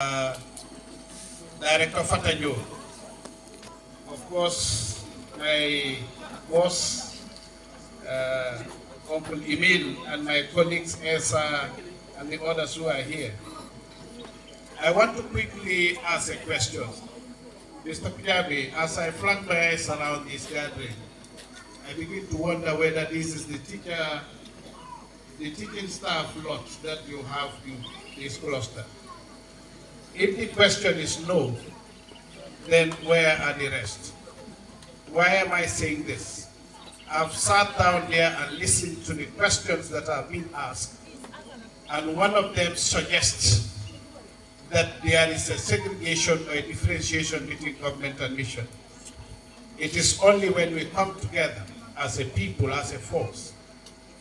uh, Director Fatajo. Of course, my boss, uh, Uncle Emil, and my colleagues Esa and the others who are here. I want to quickly ask a question. Mr. Pijabi, as I flank my eyes around this gathering, I begin to wonder whether this is the teacher, the teaching staff lot that you have in this cluster. If the question is no, then where are the rest? Why am I saying this? I've sat down there and listened to the questions that are being asked, and one of them suggests that there is a segregation or a differentiation between government and mission. It is only when we come together as a people, as a force,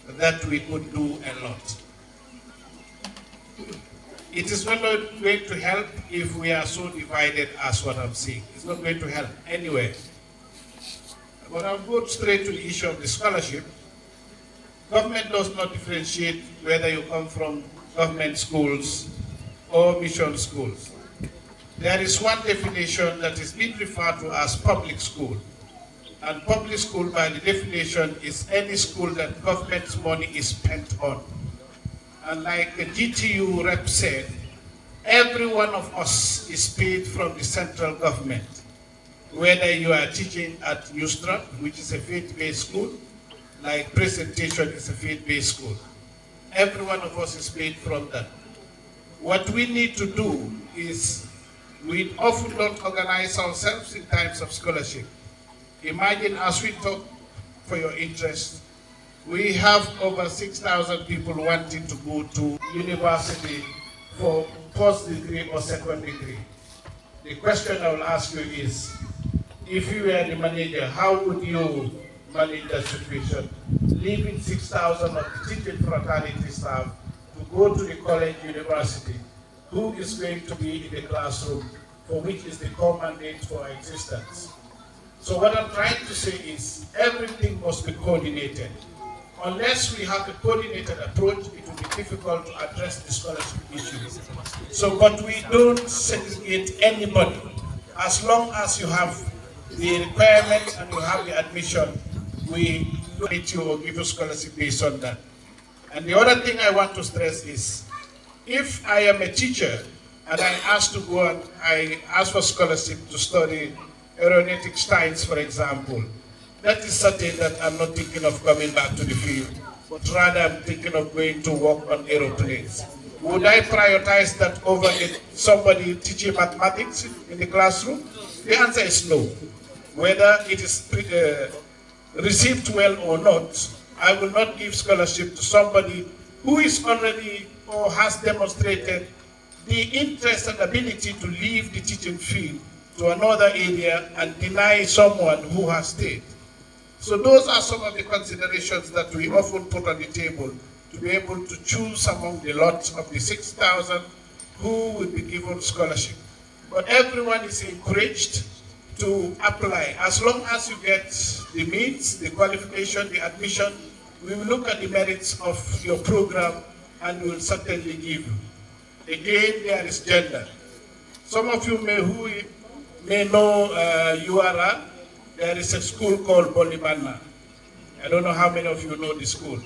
that we could do a lot. It is not going to help if we are so divided as what I'm seeing. It's not going to help anywhere. But I'll go straight to the issue of the scholarship. Government does not differentiate whether you come from government schools or mission schools. There is one definition that is being referred to as public school. And public school, by the definition, is any school that government's money is spent on. And like the GTU rep said, every one of us is paid from the central government. Whether you are teaching at Nusrat, which is a faith-based school, like presentation is a faith-based school. Every one of us is paid from that. What we need to do is we often don't organize ourselves in times of scholarship. Imagine as we talk for your interest, we have over 6,000 people wanting to go to university for post degree or second degree. The question I will ask you is, if you were the manager, how would you manage that situation? Leaving 6,000 of the teaching fraternity staff to go to the college university, who is going to be in the classroom, for which is the core mandate for existence. So what I'm trying to say is everything must be coordinated. Unless we have a coordinated approach, it will be difficult to address the scholarship issues. So, but we don't segregate anybody. As long as you have the requirements and you have the admission, we meet you or give you scholarship based on that. And the other thing I want to stress is, if I am a teacher and I ask to go and I ask for scholarship to study aeronautic science, for example, that is certain that I'm not thinking of coming back to the field, but rather I'm thinking of going to work on aeroplanes. Would I prioritize that over somebody teaching mathematics in the classroom? The answer is no. Whether it is uh, received well or not, I will not give scholarship to somebody who is already or has demonstrated the interest and ability to leave the teaching field to another area and deny someone who has stayed. So those are some of the considerations that we often put on the table to be able to choose among the lots of the 6,000 who will be given scholarship. But everyone is encouraged to apply. As long as you get the means, the qualification, the admission, we will look at the merits of your program and we will certainly give you. Again, there is gender. Some of you may, who may know uh, URA, there is a school called Bolibana. I don't know how many of you know the school.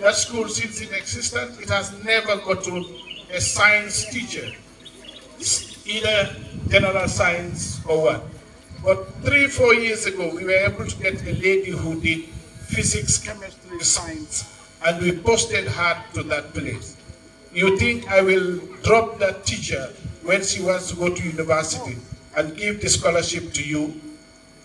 That school, since in existence, it has never gotten a science teacher, it's either general science or what. But three, four years ago, we were able to get a lady who did physics, chemistry, science, and we posted her to that place. You think I will drop that teacher when she wants to go to university and give the scholarship to you?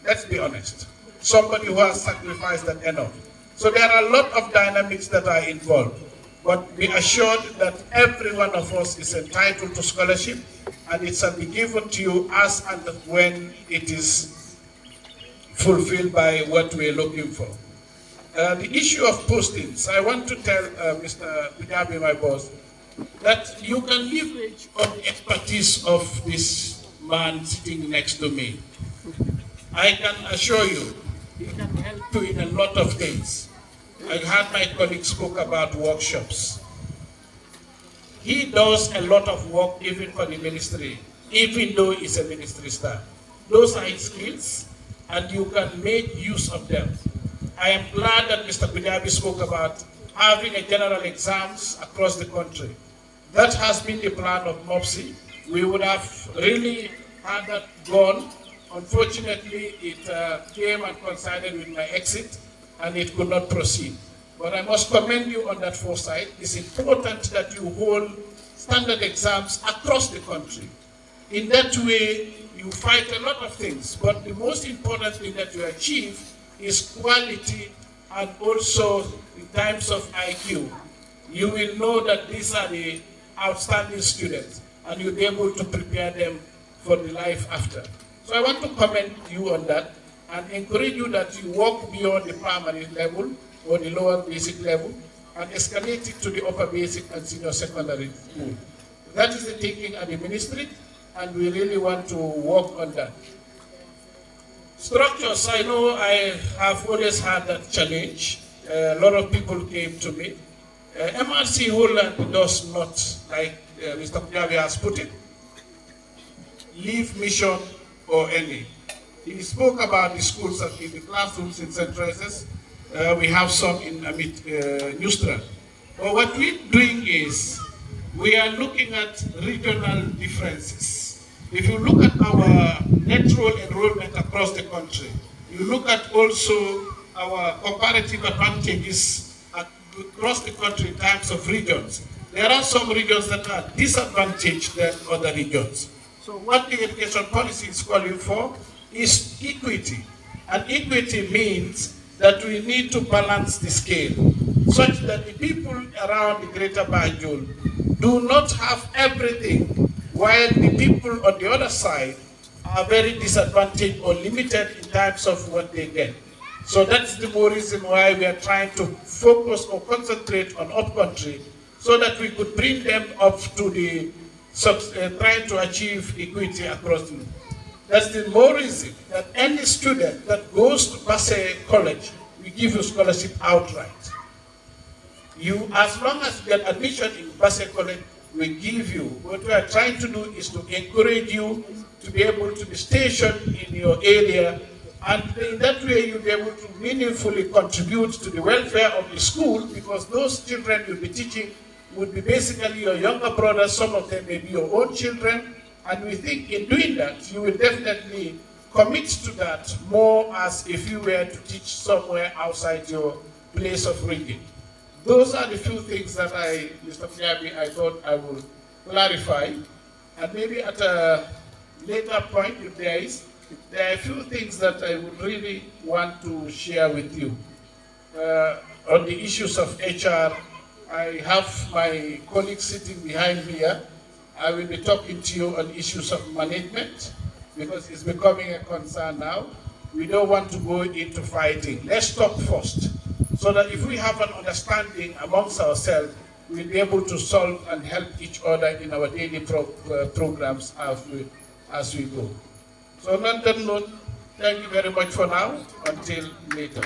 Let's be honest. Somebody who has sacrificed that enough. So there are a lot of dynamics that are involved. But be assured that every one of us is entitled to scholarship and it shall be given to you as and when it is fulfilled by what we're looking for. Uh, the issue of postings, I want to tell uh, Mr. Pijabi, my boss, that you can leverage on the expertise of this man sitting next to me. I can assure you, he can help you in a lot of things. I heard my colleague spoke about workshops. he does a lot of work even for the ministry, even though he's a ministry staff. Those are his skills, and you can make use of them. I am glad that Mr. Kujabi spoke about having a general exams across the country. That has been the plan of MoBSE. We would have really had that gone. Unfortunately, it uh, came and coincided with my exit, and it could not proceed. But I must commend you on that foresight. It's important that you hold standard exams across the country. In that way, you fight a lot of things, but the most important thing that you achieve is quality and also in times of IQ. You will know that these are the outstanding students and you'll be able to prepare them for the life after. So I want to comment you on that and encourage you that you walk beyond the primary level or the lower basic level and escalate it to the upper basic and senior secondary school. That is the thinking at the ministry and we really want to work on that. Structures, I know I have always had that challenge. Uh, a lot of people came to me. Uh, MRC Holland does not, like uh, Mr. Kujabi has put it, leave mission or any. He spoke about the schools and the classrooms in St. Uh, we have some in Amit uh, Nusrat. But what we're doing is we are looking at regional differences. If you look at our natural enrollment across the country, you look at also our comparative advantages across the country in terms of regions. There are some regions that are disadvantaged than other regions. So what the education policy is calling for is equity. And equity means that we need to balance the scale such that the people around the greater Banjul do not have everything while the people on the other side are very disadvantaged or limited in terms of what they get. So that's the more reason why we are trying to focus or concentrate on upcountry so that we could bring them up to the, uh, trying to achieve equity across the That's the more reason that any student that goes to Basse College, we give you scholarship outright. You, as long as you get admission in Basse College, we give you. What we are trying to do is to encourage you to be able to be stationed in your area and in that way you'll be able to meaningfully contribute to the welfare of the school because those children you'll be teaching would be basically your younger brothers, some of them may be your own children, and we think in doing that you will definitely commit to that more as if you were to teach somewhere outside your place of reading. Those are the few things that I, Mr. Fiabi, I thought I would clarify. And maybe at a later point, if there is, there are a few things that I would really want to share with you. Uh, on the issues of HR, I have my colleagues sitting behind me here. I will be talking to you on issues of management because it's becoming a concern now. We don't want to go into fighting. Let's talk first so that if we have an understanding amongst ourselves, we'll be able to solve and help each other in our daily pro uh, programs as we, as we go. So on thank you very much for now. Until later.